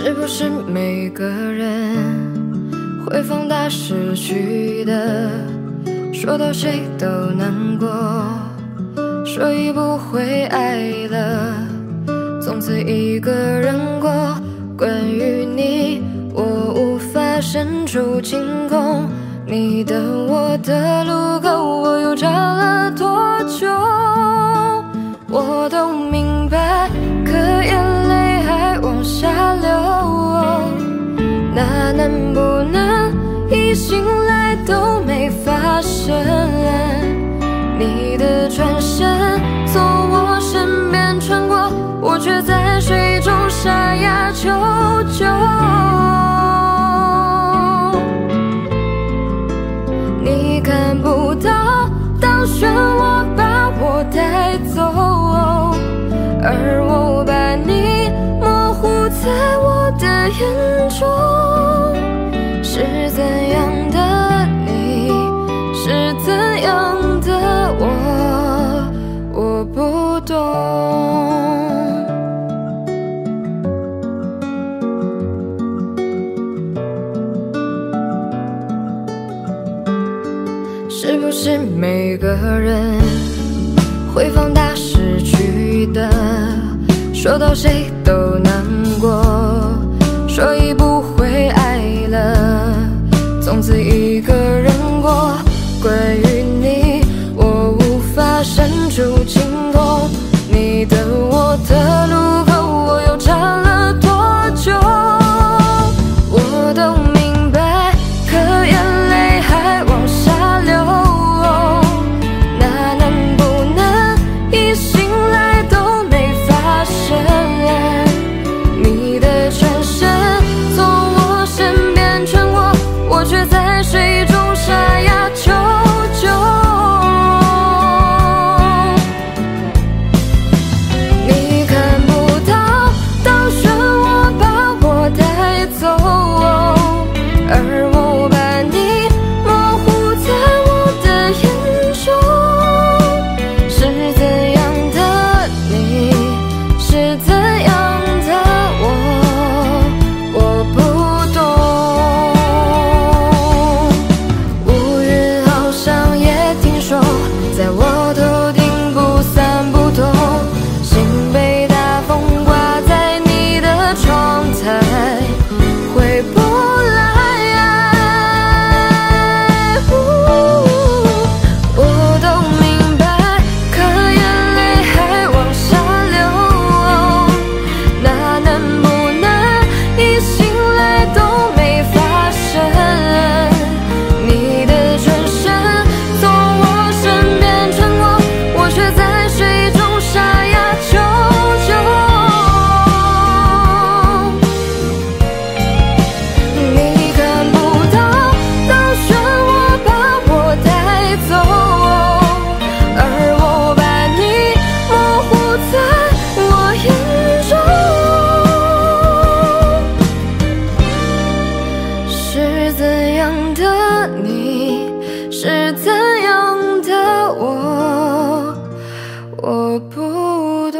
是不是每个人会放大失去的？说到谁都难过，所以不会爱了，从此一个人过。关于你，我无法伸出进攻。你的我的路口，我又找了多久？我都能不能一醒来都没发生？你的转身从我身边穿过，我却在水中沙哑求救。你看不到当漩涡把我带走，而我把你模糊在我的眼中。是不是每个人会放大失去的？说到谁都难过，所以不会爱了，从此一个人过。关于是怎样的你？是怎样的我？我不懂。